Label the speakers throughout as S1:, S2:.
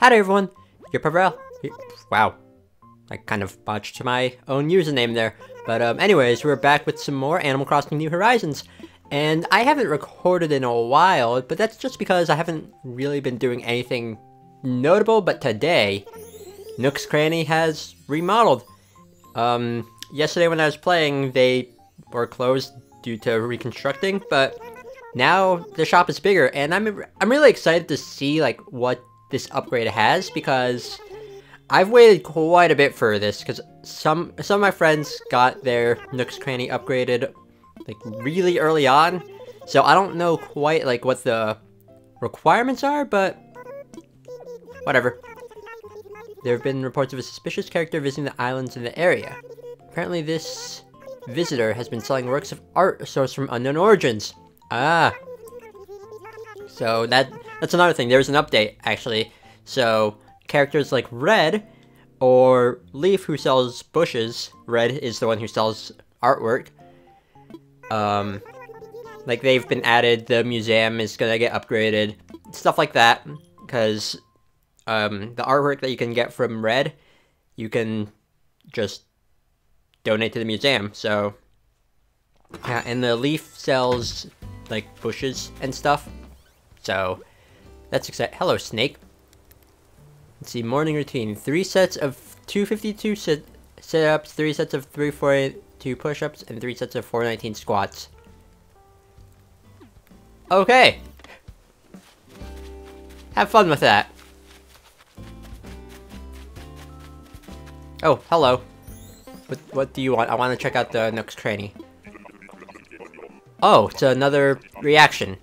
S1: Howdy everyone, you're Pavrel. Wow, I kind of botched my own username there. But um, anyways, we're back with some more Animal Crossing New Horizons. And I haven't recorded in a while, but that's just because I haven't really been doing anything notable. But today, Nook's Cranny has remodeled. Um, yesterday when I was playing, they were closed due to reconstructing, but now the shop is bigger, and I'm I'm really excited to see like what this upgrade has because I've waited quite a bit for this because some some of my friends got their Nook's Cranny upgraded like really early on, so I don't know quite like what the requirements are, but whatever. There have been reports of a suspicious character visiting the islands in the area. Apparently this visitor has been selling works of art sourced from unknown origins. Ah. So that that's another thing. There's an update, actually. So characters like Redd or Leif, who sells bushes. Redd is the one who sells artwork. Um, like they've been added. The museum is gonna get upgraded. Stuff like that. Because um, the artwork that you can get from Redd, you can just donate to the museum. So yeah, and the Leif sells like bushes and stuff. So that's exciting. Hello, Snake. Let's see, morning routine. Three sets of 252 sit sit-ups, three sets of 342 push-ups, and three sets of 419 squats. Okay. Have fun with that. Oh, hello. What, what do you want? I want to check out the Nook's Cranny. Oh, it's another reaction.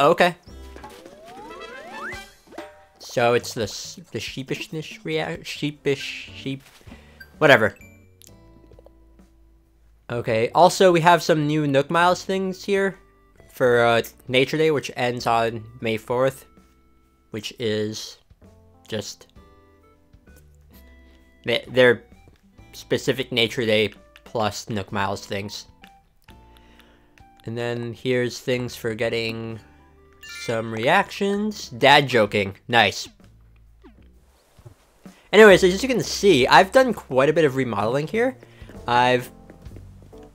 S1: Okay. So it's the the sheepishness react sheepish sheep whatever. Okay, also we have some new Nook Miles things here for uh, Nature Day, which ends on May 4th, which is just they're specific Nature Day plus Nook Miles things. And then here's things for getting some reactions. Dad joking. Nice. Anyways, as you can see, I've done quite a bit of remodeling here. I've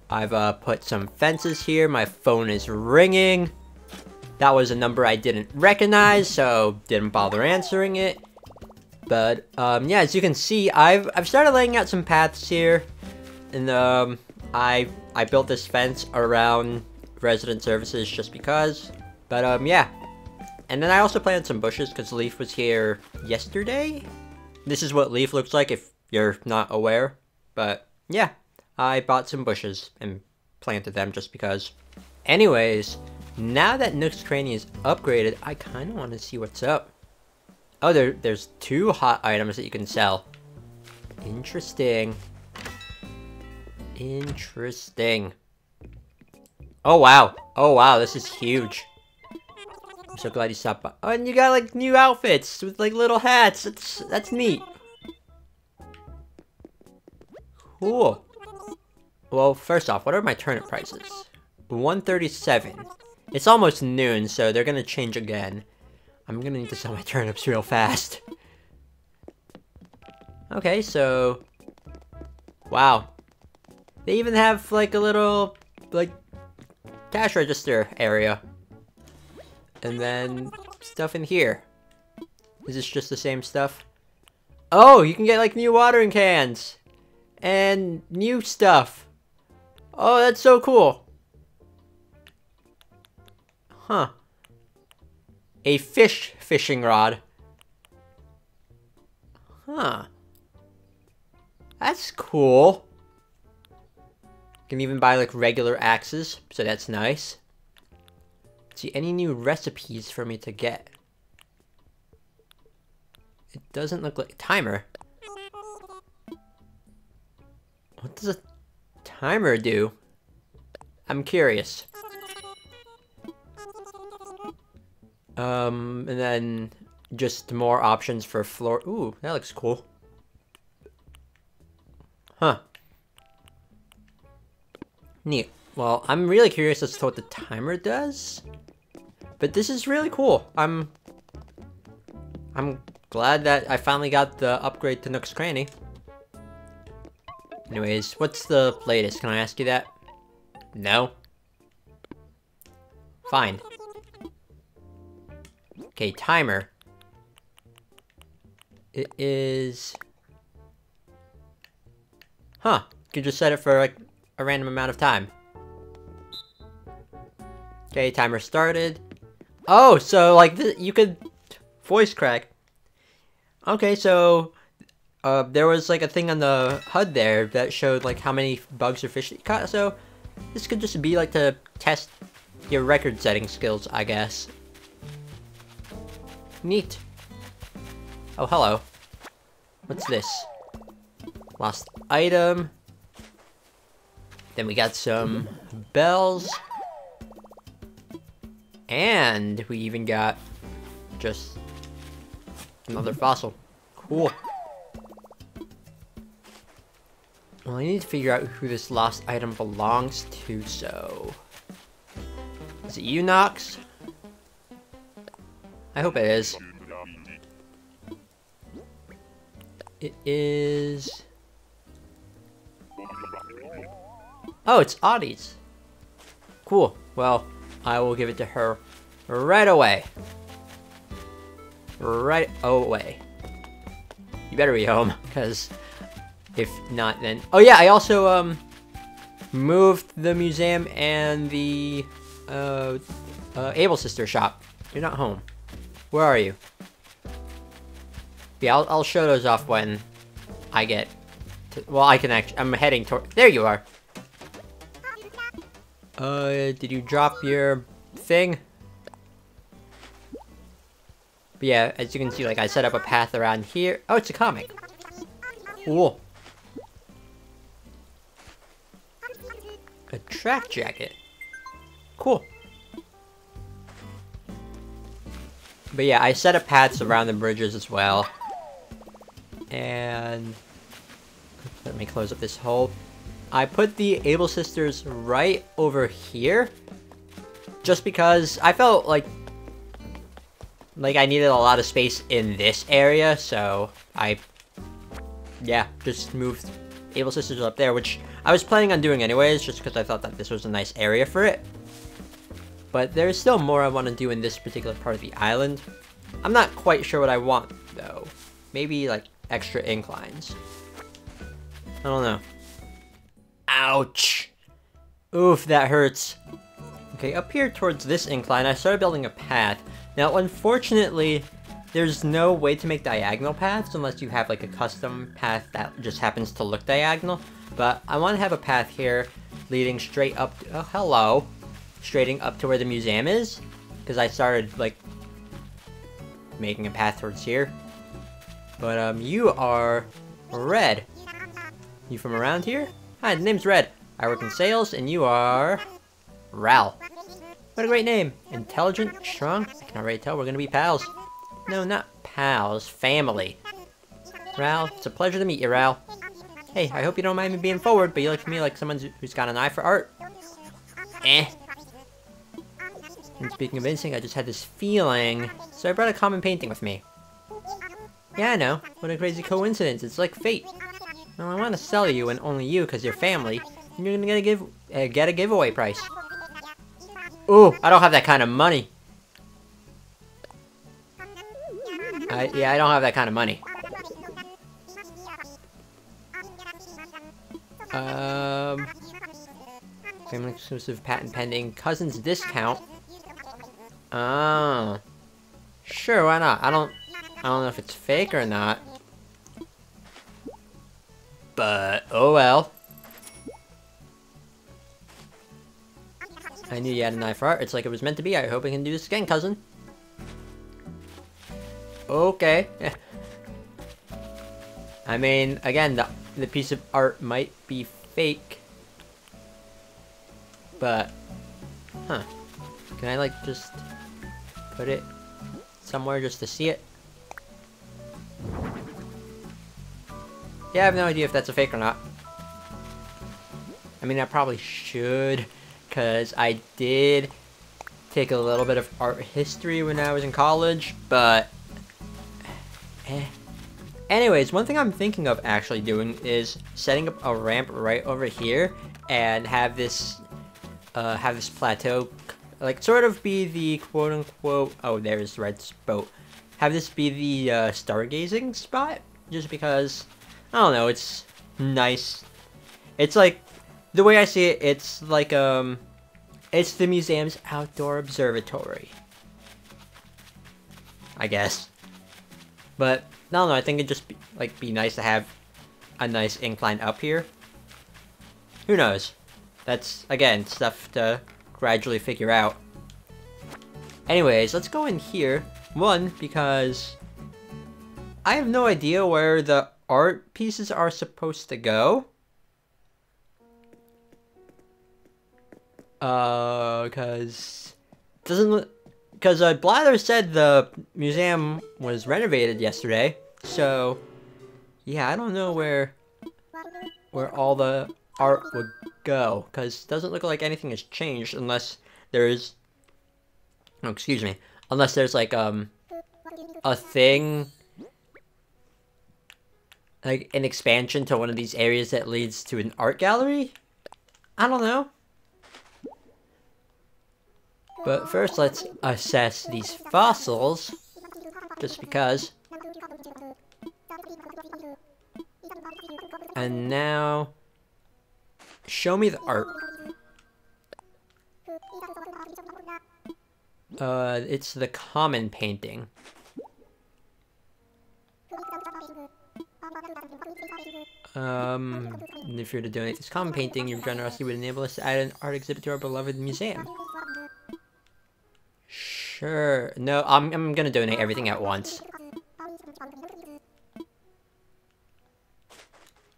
S1: I've uh, put some fences here. My phone is ringing. That was a number I didn't recognize, so didn't bother answering it. But um, yeah, as you can see, I've I've started laying out some paths here, and um, I I built this fence around resident services just because. But um, yeah. And then I also planted some bushes because Leif was here yesterday. This is what Leif looks like if you're not aware. But yeah, I bought some bushes and planted them just because. Anyways, now that Nook's Cranny is upgraded, I kind of want to see what's up. Oh, there, there's two hot items that you can sell. Interesting. Interesting. Oh, wow. Oh, wow, this is huge. I'm so glad you stopped by. Oh, and you got, like, new outfits with, like, little hats. That's, that's neat. Cool. Well, first off, what are my turnip prices? 137. It's almost noon, so they're gonna change again. I'm gonna need to sell my turnips real fast. Okay, so... Wow. They even have, like, a little, like, cash register area. And then stuff in here. Is this just the same stuff? Oh, you can get, like, new watering cans! And new stuff. Oh, that's so cool. Huh a fish fishing rod. Huh. That's cool. You can even buy like regular axes, so that's nice. See, any new recipes for me to get? It doesn't look like timer. What does a timer do? I'm curious. Um, and then just more options for floor. Ooh, that looks cool. Huh. Neat. Well, I'm really curious as to what the timer does. But this is really cool. I'm... I'm glad that I finally got the upgrade to Nook's Cranny. Anyways, what's the latest? Can I ask you that? No? Fine. Okay, timer. It is... Huh. You could just set it for like a random amount of time. Okay, timer started. Oh, so like you could voice crack. Okay, so uh, there was like a thing on the HUD there that showed like how many bugs or fish you caught. So this could just be like to test your record setting skills, I guess. Neat. Oh, hello. What's this? Lost item. Then we got some bells. And we even got just another fossil. Cool. Well, I need to figure out who this lost item belongs to, so... Is it you, Knox? I hope it is. It is... Oh, it's Audie's. Cool. Well, I will give it to her right away. Right away. You better be home, because if not, then... Oh yeah, I also, um, moved the museum and the, uh, uh, Able Sister shop. You're not home. Where are you? Yeah, I'll, I'll show those off when I get to, well, I can actually, I'm heading toward, there you are. Uh, did you drop your thing? But yeah, as you can see, like, I set up a path around here. Oh, it's a comic. Cool. A track jacket. Cool. But yeah, I set up paths around the bridges as well. And... Let me close up this hole. I put the Able Sisters right over here. Just because I felt like... Like I needed a lot of space in this area, so I... Yeah, just moved Able Sisters up there, which I was planning on doing anyways, just because I thought that this was a nice area for it. But there's still more I want to do in this particular part of the island. I'm not quite sure what I want, though. Maybe, like, extra inclines. I don't know. Ouch! Oof, that hurts. Okay, up here towards this incline, I started building a path. Now, unfortunately, there's no way to make diagonal paths unless you have like a custom path that just happens to look diagonal. But I want to have a path here leading straight up, to, oh, hello, straighting up to where the museum is. Because I started like making a path towards here. But um, you are Redd. You from around here? Hi, the name's Redd. I work in sales, and you are... Ral. What a great name. Intelligent, strong. I can already tell we're gonna be pals. No, not pals. Family. Ral, it's a pleasure to meet you, Ral. Hey, I hope you don't mind me being forward, but you look to me like someone who's got an eye for art. Eh. And speaking of instinct, I just had this feeling, so I brought a common painting with me. Yeah, I know. What a crazy coincidence. It's like fate. Now I want to sell you and only you because you're family. You're gonna get a give uh, get a giveaway price. Ooh, I don't have that kind of money. I, yeah, I don't have that kind of money. Um, family exclusive patent pending cousins discount. Oh, sure, why not? I don't, I don't know if it's fake or not. But, oh well. I knew you had an eye for art. It's like it was meant to be. I hope I can do this again, cousin. Okay. I mean, again, the, the piece of art might be fake. But, huh. Can I, like, just put it somewhere just to see it? Yeah, I have no idea if that's a fake or not. I mean, I probably should, because I did take a little bit of art history when I was in college, but Eh. Anyways, one thing I'm thinking of actually doing is setting up a ramp right over here and have this, uh, have this plateau, like, sort of be the quote-unquote, oh, there's Redd's boat. Have this be the, uh, stargazing spot, just because, I don't know, it's nice. It's like, the way I see it, it's like, um, it's the museum's outdoor observatory. I guess. But, I don't know, I think it'd just be, like, be nice to have a nice incline up here. Who knows? That's, again, stuff to gradually figure out. Anyways, let's go in here. One, because I have no idea where the art pieces are supposed to go. Uh, cause doesn't because uh, Blather said the museum was renovated yesterday, so yeah, I don't know where where all the art would go, because doesn't look like anything has changed unless there's, oh, excuse me, unless there's like um a thing like an expansion to one of these areas that leads to an art gallery. I don't know. But first, let's assess these fossils, just because. And now, show me the art. Uh, it's the common painting. Um, if you're to donate this common painting, your generosity would enable us to add an art exhibit to our beloved museum. Sure. No, I'm, I'm gonna donate everything at once.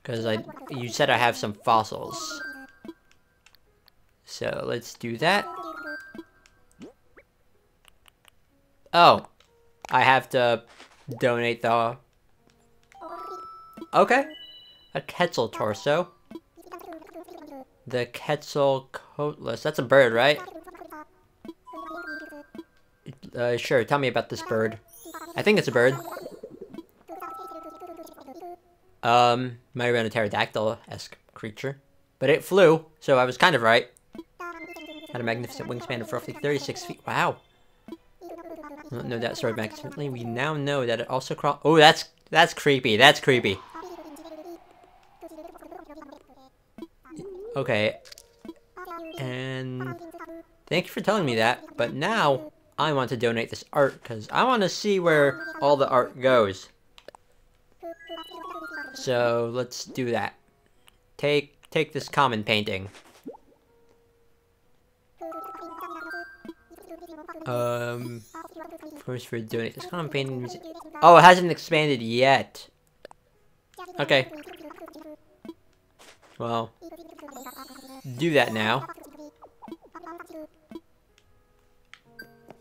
S1: Because I, you said I have some fossils. So, let's do that. Oh. I have to donate the... Okay. A Quetzal torso. The Quetzalcoatlus. That's a bird, right? Uh, sure, tell me about this bird. I think it's a bird. Um, might have been a pterodactyl-esque creature. But it flew, so I was kind of right. Had a magnificent wingspan of roughly 36 feet. Wow. I don't No doubt soared magnificently. We now know that it also crawled. Oh, that's that's creepy. That's creepy. Okay. And thank you for telling me that. But now I want to donate this art because I want to see where all the art goes. So let's do that. Take take this common painting. Um, first for donate this common painting. Oh, it hasn't expanded yet. Okay. Well, do that now.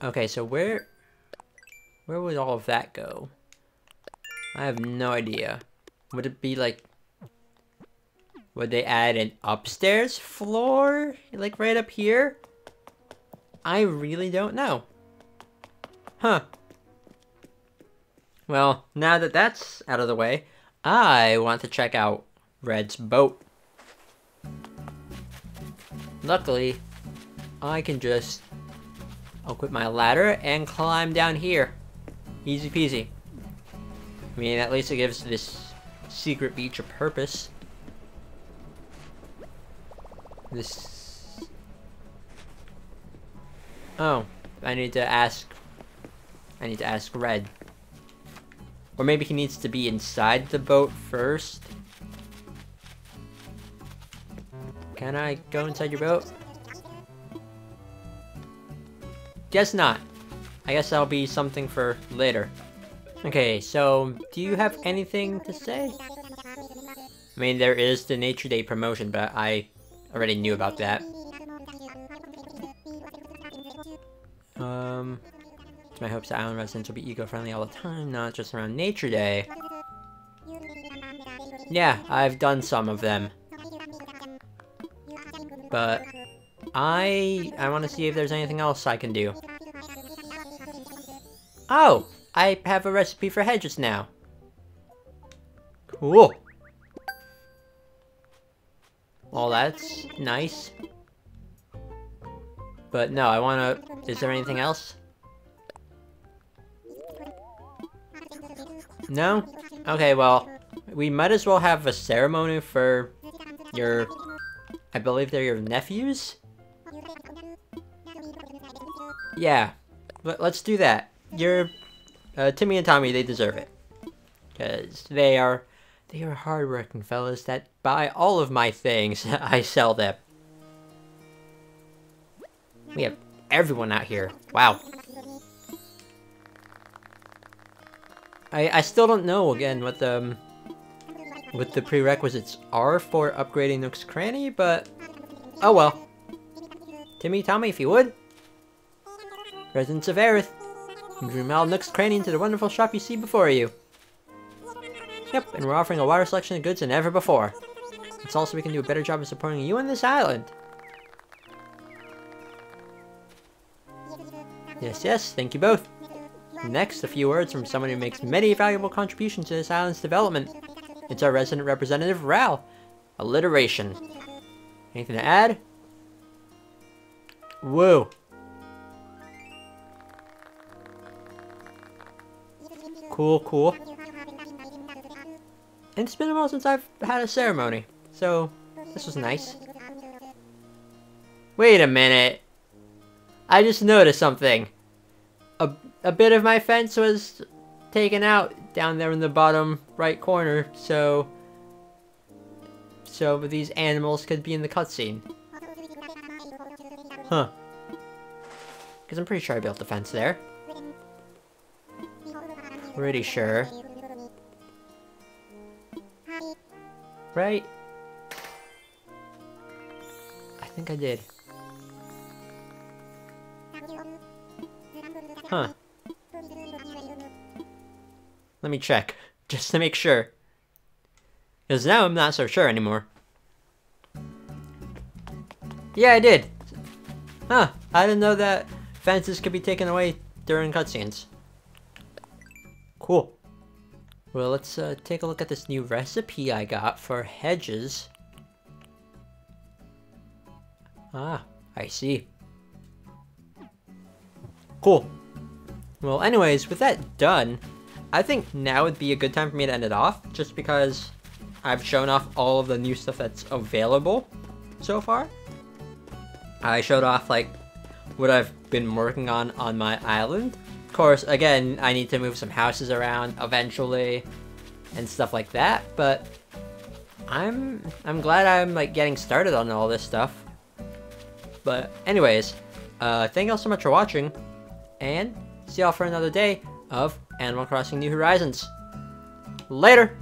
S1: Okay, so where... Where would all of that go? I have no idea. Would it be like... Would they add an upstairs floor? Like right up here? I really don't know. Huh. Well, now that that's out of the way, I want to check out Redd's boat. Luckily, I can just equip my ladder and climb down here. Easy peasy. I mean, at least it gives this secret beach a purpose. This... Oh, I need to ask... I need to ask Redd. Or maybe he needs to be inside the boat first. Can I go inside your boat? Guess not. I guess that'll be something for later. Okay, so do you have anything to say? I mean, there is the Nature Day promotion, but I already knew about that. Um, it's my hopes that island residents will be eco-friendly all the time, not just around Nature Day. Yeah, I've done some of them. But I I want to see if there's anything else I can do. Oh, I have a recipe for hedges now. Cool. Well, that's nice. But no, I wanna... Is there anything else? No? Okay, well, we might as well have a ceremony for your... I believe they're your nephews? Yeah, Let, let's do that. Your... Uh, Timmy and Tommy, they deserve it. Because they are... They are hardworking fellas that buy all of my things. I sell them. We have everyone out here. Wow. I, I still don't know, again, what the, um, what the prerequisites are for upgrading Nook's Cranny, but... Oh well. Timmy, Tommy, if you would. Residents of Aerith. Out Nook's Cranny into the wonderful shop you see before you. Yep, and we're offering a wider selection of goods than ever before. It's also we can do a better job of supporting you on this island. Yes, yes, thank you both. Next, a few words from someone who makes many valuable contributions to this island's development. It's our resident representative, Ral. Alliteration. Anything to add? Woo. Cool, cool. And it's been a while since I've had a ceremony, so this was nice. Wait a minute. I just noticed something. A, a bit of my fence was taken out down there in the bottom right corner, so... So these animals could be in the cutscene. Huh. Because I'm pretty sure I built the fence there. Pretty sure. Right? I think I did. Huh. Let me check, just to make sure. Because now I'm not so sure anymore. Yeah, I did. Huh, I didn't know that fences could be taken away during cutscenes. Cool. Well, let's uh, take a look at this new recipe I got for hedges. Ah, I see. Cool. Well, anyways, with that done, I think now would be a good time for me to end it off, just because I've shown off all of the new stuff that's available so far. I showed off, like, what I've been working on on my island. Of course, again, I need to move some houses around eventually and stuff like that, but I'm I'm glad I'm, like, getting started on all this stuff. But anyways, uh, thank you all so much for watching, and see y'all for another day of Animal Crossing New Horizons. Later!